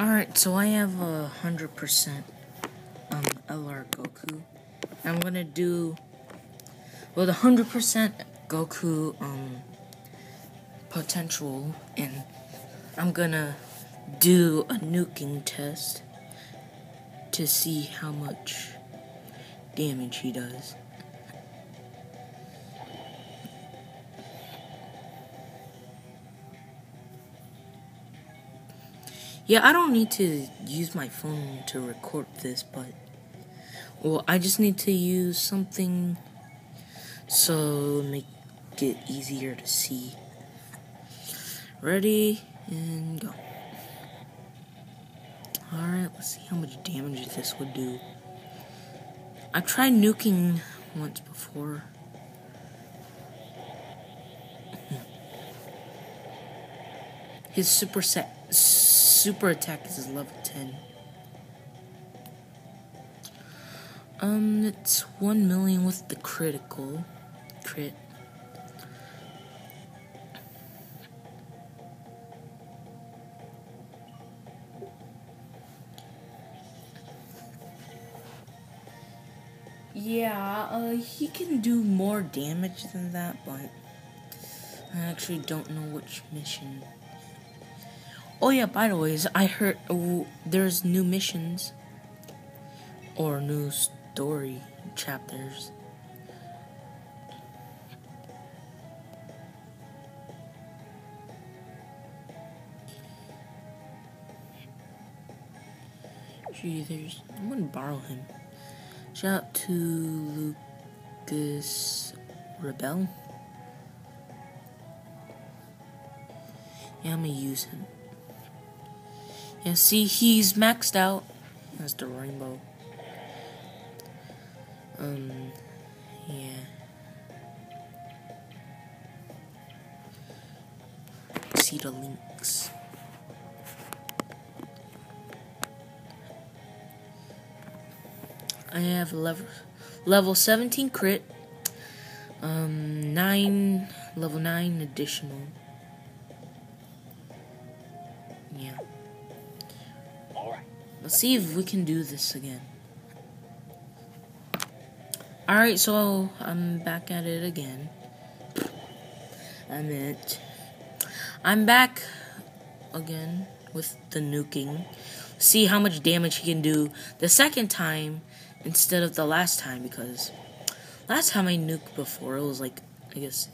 Alright, so I have a hundred percent um LR Goku. I'm gonna do well the hundred percent Goku um potential and I'm gonna do a nuking test to see how much damage he does. Yeah, I don't need to use my phone to record this, but well, I just need to use something so make it easier to see. Ready and go. Alright, let's see how much damage this would do. I've tried nuking once before. His super set super attack is level 10. Um, it's 1 million with the critical crit. Yeah, uh, he can do more damage than that, but I actually don't know which mission. Oh yeah, by the way, I heard uh, there's new missions or new story chapters. Gee, there's. I'm gonna borrow him. Shout out to Lucas Rebel. Yeah, I'm gonna use him. Yeah, see, he's maxed out. That's the rainbow. Um, yeah. See the links. I have level level 17 crit, um, nine level nine additional. Yeah. Let's see if we can do this again. Alright, so I'm back at it again. I'm it. I'm back again with the nuking. See how much damage he can do the second time instead of the last time because last time I nuked before it was like I guess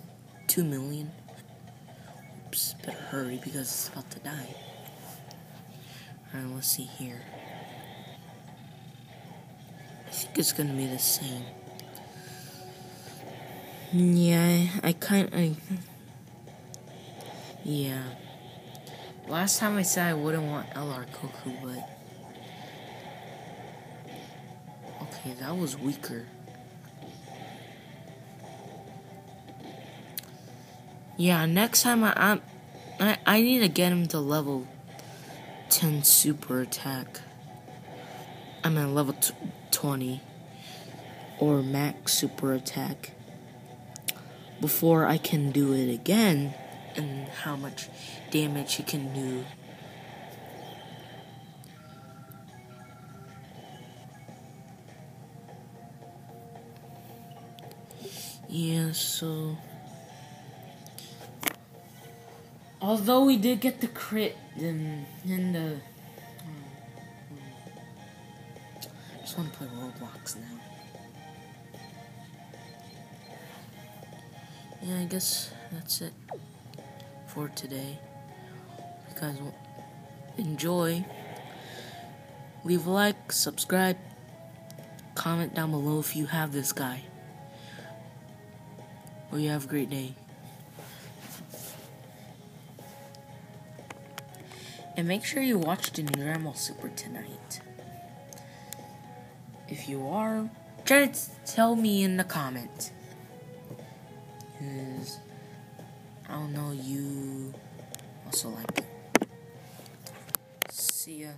two million. Oops, better hurry because it's about to die. Alright, let's see here. Think it's gonna be the same. Yeah, I, kind of. Yeah. Last time I said I wouldn't want LR Goku, but. Okay, that was weaker. Yeah, next time I, I, I need to get him to level 10 super attack. I'm at level 20 or max super attack before I can do it again and how much damage he can do. Yeah, so although we did get the crit in in the just want to play Roblox now. Yeah, I guess that's it for today. You guys enjoy, leave a like, subscribe, comment down below if you have this guy. Well, you have a great day. And make sure you watch the new Super tonight. If you are, just tell me in the comments. Because I don't know, you also like it. See ya.